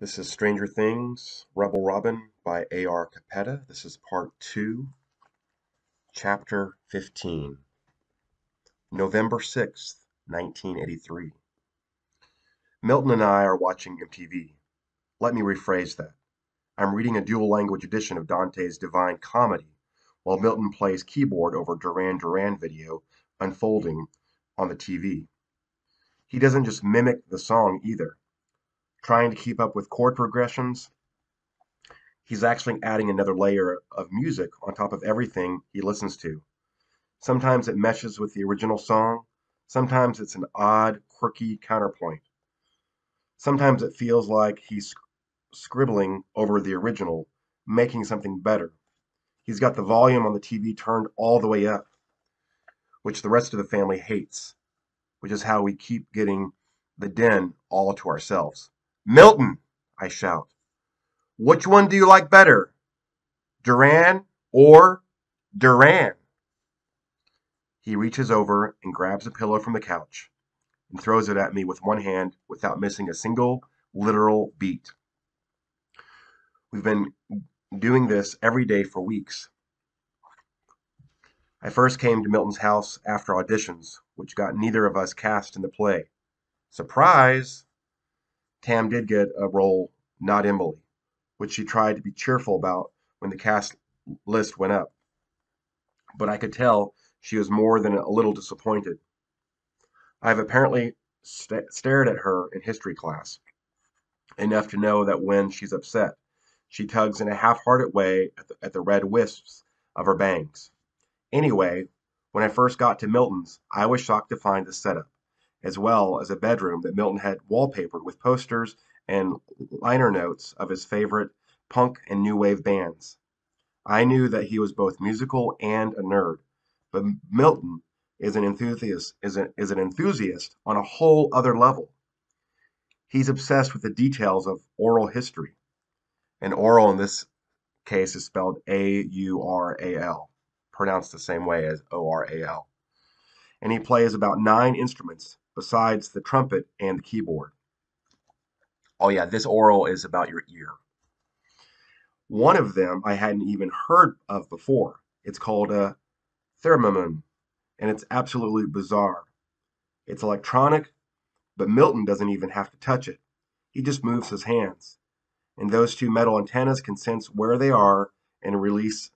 This is Stranger Things, Rebel Robin by A.R. Capetta. This is part two, chapter 15. November 6th, 1983. Milton and I are watching MTV. Let me rephrase that. I'm reading a dual language edition of Dante's Divine Comedy while Milton plays keyboard over Duran Duran video unfolding on the TV. He doesn't just mimic the song either trying to keep up with chord progressions. He's actually adding another layer of music on top of everything he listens to. Sometimes it meshes with the original song, sometimes it's an odd, quirky counterpoint. Sometimes it feels like he's scribbling over the original, making something better. He's got the volume on the TV turned all the way up, which the rest of the family hates, which is how we keep getting the den all to ourselves. Milton, I shout. Which one do you like better? Duran or Duran? He reaches over and grabs a pillow from the couch and throws it at me with one hand without missing a single literal beat. We've been doing this every day for weeks. I first came to Milton's house after auditions, which got neither of us cast in the play. Surprise! Tam did get a role, not Emily, which she tried to be cheerful about when the cast list went up. But I could tell she was more than a little disappointed. I have apparently st stared at her in history class enough to know that when she's upset, she tugs in a half-hearted way at the, at the red wisps of her bangs. Anyway, when I first got to Milton's, I was shocked to find the setup as well as a bedroom that Milton had wallpapered with posters and liner notes of his favorite punk and new wave bands. I knew that he was both musical and a nerd, but Milton is an enthusiast is, is an enthusiast on a whole other level. He's obsessed with the details of oral history. And oral in this case is spelled A U R A L, pronounced the same way as O R A L. And he plays about nine instruments besides the trumpet and the keyboard. Oh yeah, this oral is about your ear. One of them I hadn't even heard of before. It's called a theremin, and it's absolutely bizarre. It's electronic, but Milton doesn't even have to touch it. He just moves his hands. And those two metal antennas can sense where they are and release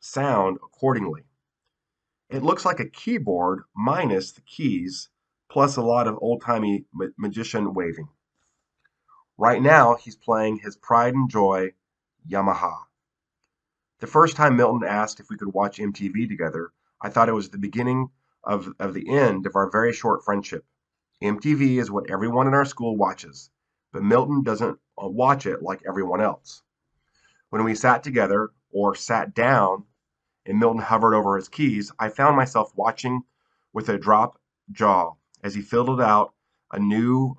sound accordingly. It looks like a keyboard minus the keys plus a lot of old-timey ma magician waving. Right now, he's playing his pride and joy Yamaha. The first time Milton asked if we could watch MTV together, I thought it was the beginning of, of the end of our very short friendship. MTV is what everyone in our school watches, but Milton doesn't uh, watch it like everyone else. When we sat together, or sat down, and Milton hovered over his keys, I found myself watching with a drop jaw as he fiddled out a new,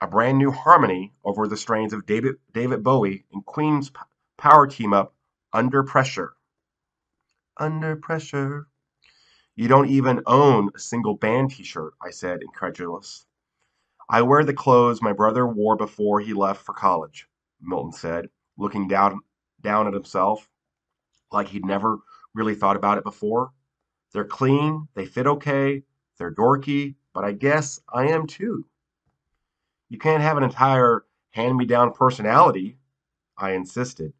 a brand new harmony over the strains of David, David Bowie and Queen's power team up, Under Pressure. Under Pressure. You don't even own a single band t-shirt, I said, incredulous. I wear the clothes my brother wore before he left for college, Milton said, looking down, down at himself, like he'd never really thought about it before. They're clean, they fit okay, they're dorky, but I guess I am too. You can't have an entire hand me down personality, I insisted.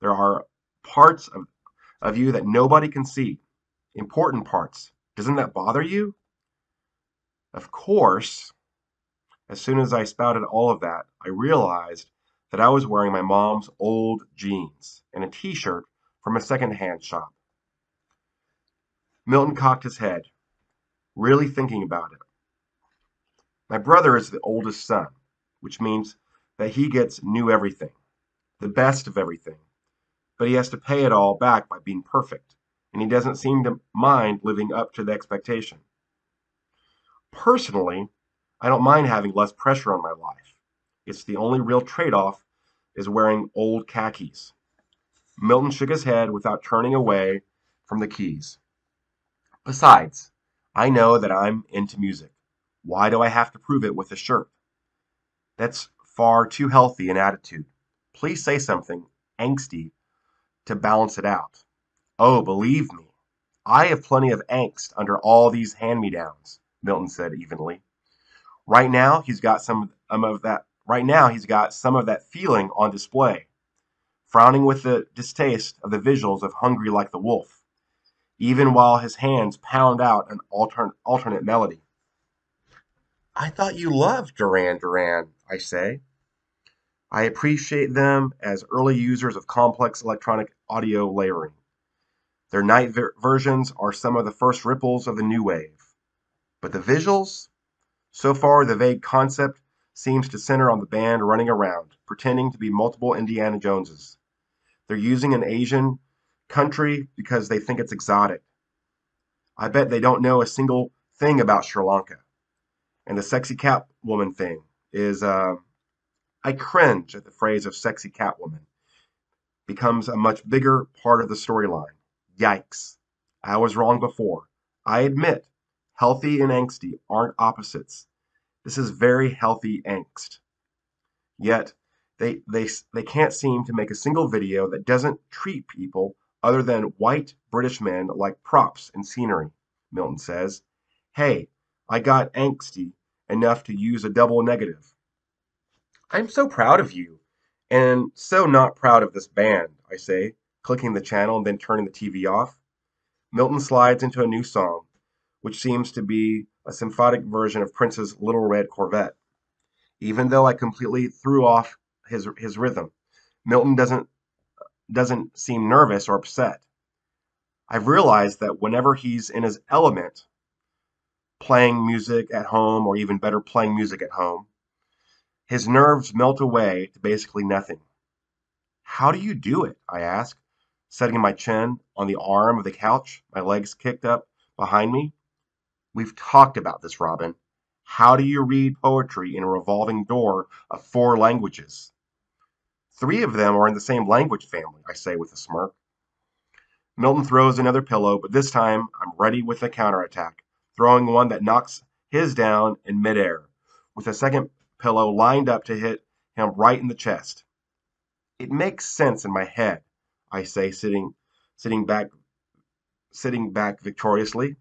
There are parts of, of you that nobody can see, important parts. Doesn't that bother you? Of course, as soon as I spouted all of that, I realized that I was wearing my mom's old jeans and a t shirt from a second-hand shop. Milton cocked his head, really thinking about it. My brother is the oldest son, which means that he gets new everything, the best of everything, but he has to pay it all back by being perfect, and he doesn't seem to mind living up to the expectation. Personally, I don't mind having less pressure on my life. It's the only real trade-off is wearing old khakis. Milton shook his head without turning away from the keys. Besides, I know that I'm into music. Why do I have to prove it with a shirt? That's far too healthy an attitude. Please say something angsty to balance it out. Oh, believe me, I have plenty of angst under all these hand-me-downs, Milton said evenly. Right now, he's got some um, of that right now he's got some of that feeling on display, frowning with the distaste of the visuals of Hungry Like the Wolf, even while his hands pound out an altern- alternate melody. I thought you loved Duran Duran, I say. I appreciate them as early users of complex electronic audio layering. Their night ver- versions are some of the first ripples of the new wave. But the visuals? So far, the vague concept seems to center on the band running around, pretending to be multiple Indiana Joneses. They're using an Asian country because they think it's exotic. I bet they don't know a single thing about Sri Lanka. And the sexy Catwoman thing is. Uh, I cringe at the phrase of sexy Catwoman. Becomes a much bigger part of the storyline. Yikes. I was wrong before. I admit, healthy and angsty aren't opposites. This is very healthy angst. Yet, they, they, they can't seem to make a single video that doesn't treat people other than white British men like props and scenery, Milton says. Hey, I got angsty enough to use a double negative. I'm so proud of you, and so not proud of this band, I say, clicking the channel and then turning the TV off. Milton slides into a new song, which seems to be a symphonic version of Prince's Little Red Corvette. Even though I completely threw off his his rhythm, Milton doesn't doesn't seem nervous or upset. I've realized that whenever he's in his element, playing music at home, or even better, playing music at home, his nerves melt away to basically nothing. How do you do it? I ask, setting my chin on the arm of the couch, my legs kicked up behind me. We've talked about this, Robin. How do you read poetry in a revolving door of four languages? Three of them are in the same language family, I say with a smirk. Milton throws another pillow, but this time I'm ready with a counterattack, throwing one that knocks his down in midair, with a second pillow lined up to hit him right in the chest. It makes sense in my head, I say, sitting sitting back sitting back victoriously.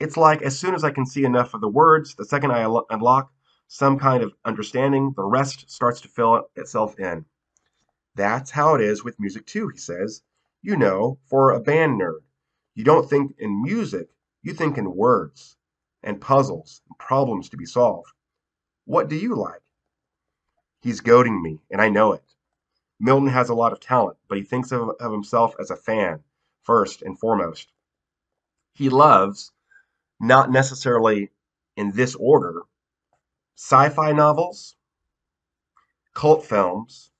It's like as soon as I can see enough of the words, the second I unlock some kind of understanding, the rest starts to fill itself in. That's how it is with music too, he says. You know, for a band nerd, you don't think in music, you think in words and puzzles and problems to be solved. What do you like? He's goading me, and I know it. Milton has a lot of talent, but he thinks of, of himself as a fan, first and foremost. He loves, not necessarily in this order, sci fi novels, cult films,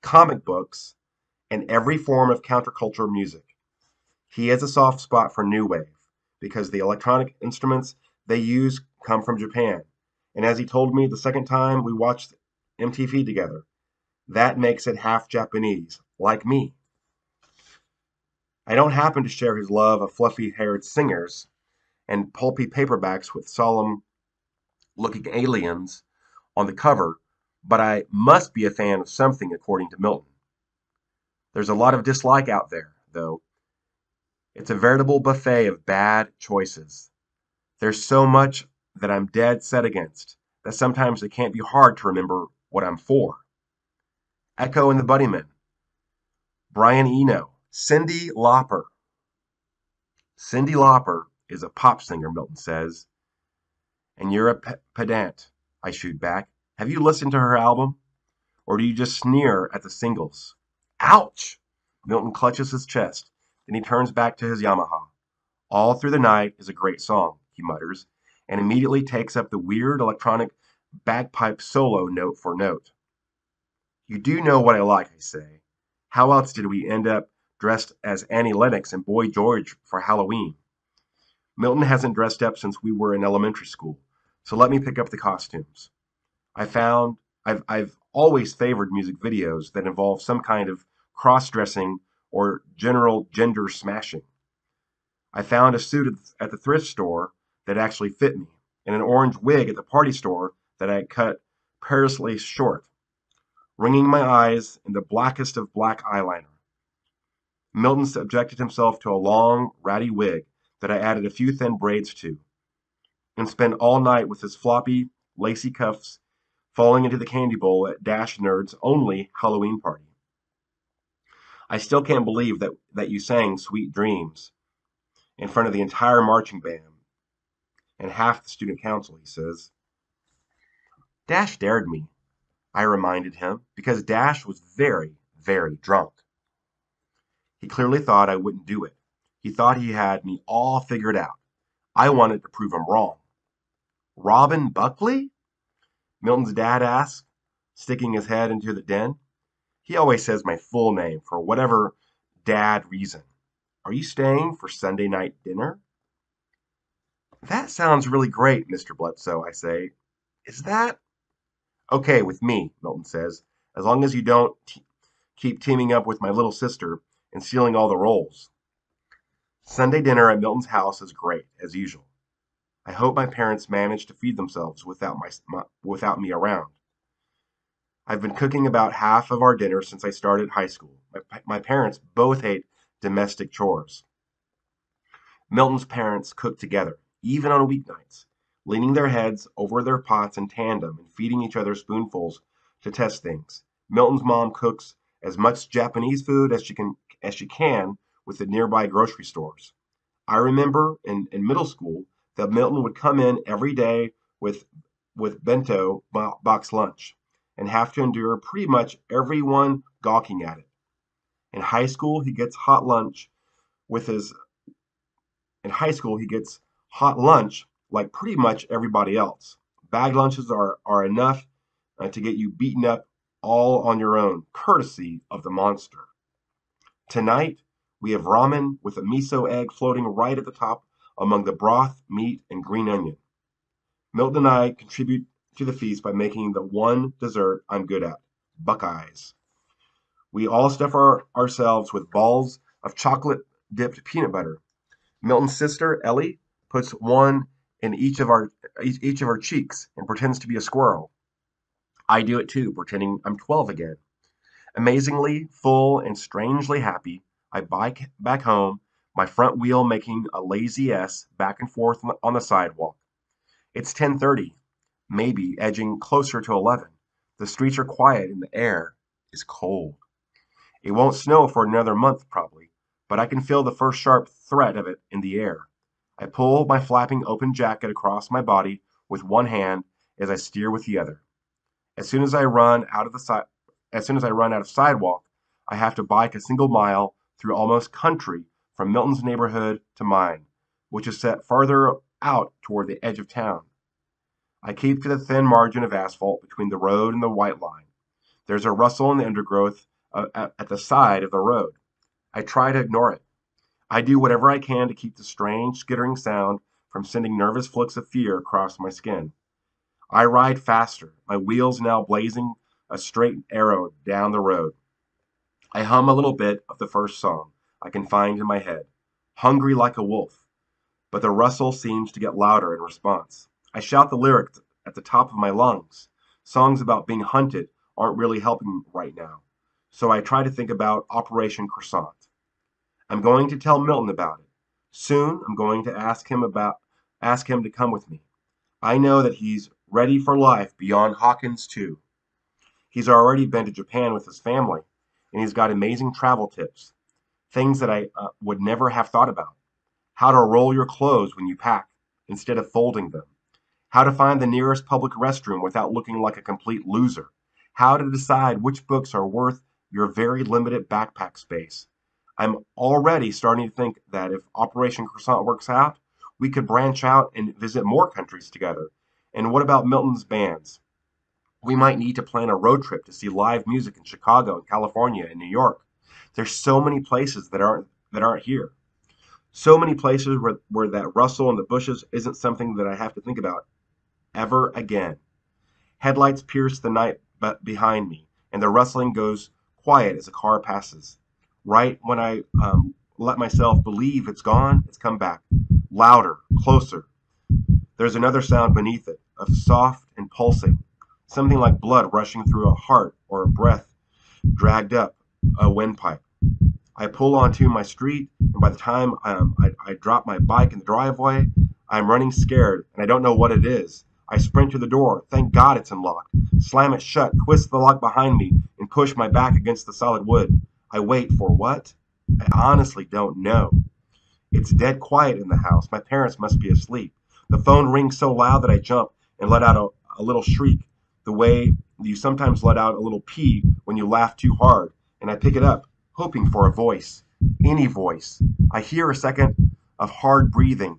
comic books, and every form of counterculture music. He has a soft spot for new wave because the electronic instruments they use come from Japan and as he told me the second time we watched MTV together, that makes it half Japanese, like me. I don't happen to share his love of fluffy haired singers and pulpy paperbacks with solemn looking aliens on the cover, but I must be a fan of something according to Milton. There's a lot of dislike out there, though. It's a veritable buffet of bad choices. There's so much that I'm dead set against, that sometimes it can't be hard to remember what I'm for. Echo and the Bunnymen, Brian Eno, Cyndi Lauper. Cyndi Lauper is a pop singer, Milton says. And you're a pe- pedant, I shoot back. Have you listened to her album? Or do you just sneer at the singles? Ouch! Milton clutches his chest. Then he turns back to his Yamaha. All Through the Night is a great song, he mutters, and immediately takes up the weird electronic bagpipe solo note for note. You do know what I like, I say. How else did we end up dressed as Annie Lennox and Boy George for Halloween? Milton hasn't dressed up since we were in elementary school, so let me pick up the costumes. I found I've, I've always favored music videos that involve some kind of cross dressing or general gender smashing. I found a suit at the thrift store that actually fit me, and an orange wig at the party store that I cut perilously short. wringing my eyes in the blackest of black eyeliner. Milton subjected himself to a long, ratty wig that I added a few thin braids to, and spent all night with his floppy, lacy cuffs falling into the candy bowl at Dash Nerd's only Halloween party. I still can't believe that, that you sang Sweet Dreams in front of the entire marching band and half the student council, he says. Dash dared me, I reminded him, because Dash was very, very drunk. He clearly thought I wouldn't do it. He thought he had me all figured out. I wanted to prove him wrong. Robin Buckley? Milton's dad asked, sticking his head into the den. He always says my full name for whatever dad reason. Are you staying for Sunday night dinner? That sounds really great, Mr. Bledsoe, I say. Is that? Okay with me, Milton says, as long as you don't keep teaming up with my little sister and stealing all the roles. Sunday dinner at Milton's house is great, as usual. I hope my parents manage to feed themselves without my, my without me around. I've been cooking about half of our dinner since I started high school. My, my parents both hate domestic chores. Milton's parents cook together, even on weeknights, leaning their heads over their pots in tandem and feeding each other spoonfuls to test things. Milton's mom cooks as much Japanese food as she can as she can with the nearby grocery stores. I remember in, in middle school that Milton would come in every day with with bento box lunch and have to endure pretty much everyone gawking at it. In high school, he gets hot lunch with his in high school he gets hot lunch like pretty much everybody else. Bag lunches are, are enough uh, to get you beaten up all on your own, courtesy of the monster. Tonight, we have ramen with a miso egg floating right at the top among the broth, meat, and green onion. Milton and I contribute to the feast by making the one dessert I'm good at Buckeyes. We all stuff our, ourselves with balls of chocolate dipped peanut butter. Milton's sister, Ellie, puts one in each of our each of our cheeks and pretends to be a squirrel. I do it too, pretending I'm 12 again. Amazingly full and strangely happy, I bike back home, my front wheel making a lazy S back and forth on the sidewalk. It's 10:30, maybe edging closer to 11. The streets are quiet and the air is cold. It won't snow for another month probably, but I can feel the first sharp threat of it in the air. I pull my flapping open jacket across my body with one hand as I steer with the other. As soon as I run out of the si- as soon as I run out of sidewalk, I have to bike a single mile through almost country from Milton's neighborhood to mine, which is set farther out toward the edge of town. I keep to the thin margin of asphalt between the road and the white line. There's a rustle in the undergrowth uh, at the side of the road. I try to ignore it. I do whatever I can to keep the strange skittering sound from sending nervous flicks of fear across my skin. I ride faster, my wheels now blazing a straight arrow down the road. I hum a little bit of the first song I can find in my head, Hungry Like a Wolf, but the rustle seems to get louder in response. I shout the lyrics at the top of my lungs. Songs about being hunted aren't really helping right now, so I try to think about Operation Croissant. I'm going to tell Milton about it. Soon I'm going to ask him about ask him to come with me. I know that he's ready for life beyond Hawkins too. He's already been to Japan with his family, and he's got amazing travel tips, things that I uh, would never have thought about. How to roll your clothes when you pack instead of folding them. How to find the nearest public restroom without looking like a complete loser. How to decide which books are worth your very limited backpack space. I'm already starting to think that if Operation Croissant works out, we could branch out and visit more countries together. And what about Milton's bands? We might need to plan a road trip to see live music in Chicago and California and New York. There's so many places that aren't that aren't here. So many places where, where that rustle in the bushes isn't something that I have to think about ever again. Headlights pierce the night behind me, and the rustling goes quiet as a car passes right when I um, let myself believe it's gone, it's come back. Louder, closer. There's another sound beneath it, of soft and pulsing, something like blood rushing through a heart or a breath dragged up a windpipe. I pull onto my street, and by the time um, I, I drop my bike in the driveway, I'm running scared, and I don't know what it is. I sprint to the door. Thank God it's unlocked. Slam it shut, twist the lock behind me, and push my back against the solid wood. I wait for what? I honestly don't know. It's dead quiet in the house. My parents must be asleep. The phone rings so loud that I jump and let out a, a little shriek, the way you sometimes let out a little pee when you laugh too hard. And I pick it up, hoping for a voice, any voice. I hear a second of hard breathing,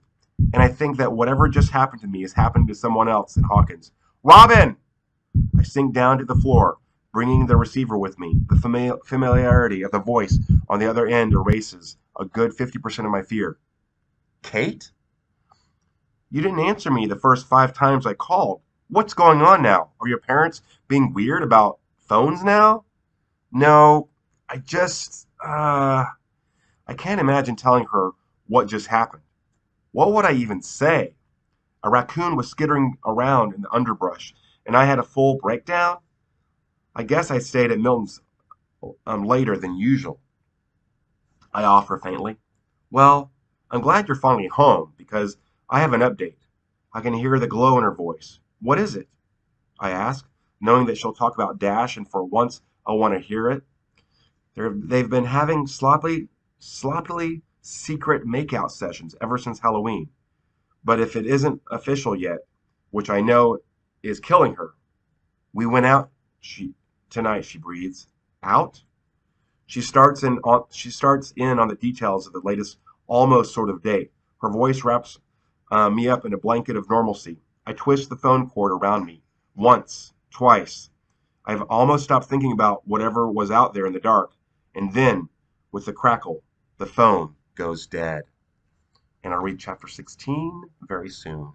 and I think that whatever just happened to me is happening to someone else in Hawkins. Robin! I sink down to the floor, bringing the receiver with me. The famili- familiarity of the voice on the other end erases a good 50% of my fear. Kate? You didn't answer me the first five times I called. What's going on now? Are your parents being weird about phones now? No, I just, uh, I can't imagine telling her what just happened. What would I even say? A raccoon was skittering around in the underbrush, and I had a full breakdown? I guess I stayed at Milton's um, later than usual. I offer faintly. Well, I'm glad you're finally home, because I have an update. I can hear the glow in her voice. What is it? I ask, knowing that she'll talk about Dash, and for once I'll want to hear it. They're, they've been having sloppily, sloppily secret makeout sessions ever since Halloween. But if it isn't official yet, which I know is killing her, we went out she tonight, she breathes. Out? She starts in on she starts in on the details of the latest almost sort of date. Her voice wraps uh, me up in a blanket of normalcy. I twist the phone cord around me. Once, twice. I've almost stopped thinking about whatever was out there in the dark. And then, with the crackle, the phone goes dead. And I'll read chapter 16 very soon.